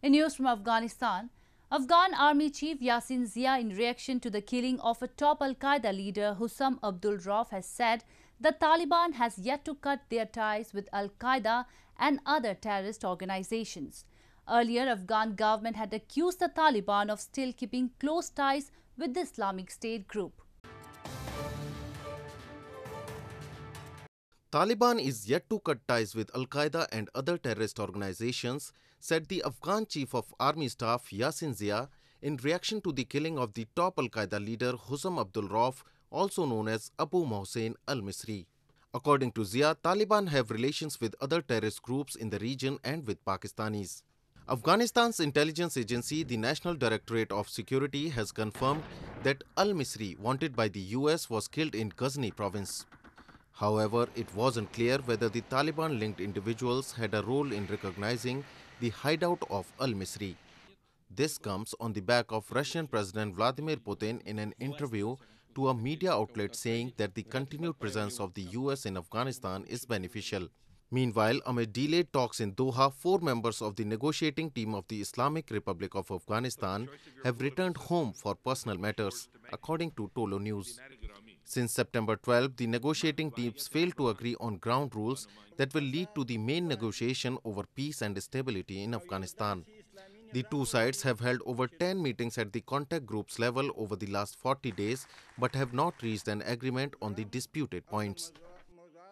In news from Afghanistan, Afghan Army Chief Yasin Zia, in reaction to the killing of a top Al Qaeda leader Husam Abdul Rauf, has said the Taliban has yet to cut their ties with Al Qaeda and other terrorist organizations. Earlier, Afghan government had accused the Taliban of still keeping close ties with the Islamic State group. Taliban is yet to cut ties with Al Qaeda and other terrorist organizations, said the Afghan Chief of Army Staff Yasin Zia in reaction to the killing of the top Al Qaeda leader Husam Abdul Rauf, also known as Abu Mohsen al Misri. According to Zia, Taliban have relations with other terrorist groups in the region and with Pakistanis. Afghanistan's intelligence agency, the National Directorate of Security, has confirmed that al Misri, wanted by the US, was killed in Ghazni province. However, it wasn't clear whether the Taliban linked individuals had a role in recognizing the hideout of al Misri. This comes on the back of Russian President Vladimir Putin in an interview to a media outlet saying that the continued presence of the US in Afghanistan is beneficial. Meanwhile, amid delayed talks in Doha, four members of the negotiating team of the Islamic Republic of Afghanistan have returned home for personal matters, according to Tolo News. Since September 12, the negotiating teams failed to agree on ground rules that will lead to the main negotiation over peace and stability in Afghanistan. The two sides have held over 10 meetings at the contact groups level over the last 40 days but have not reached an agreement on the disputed points.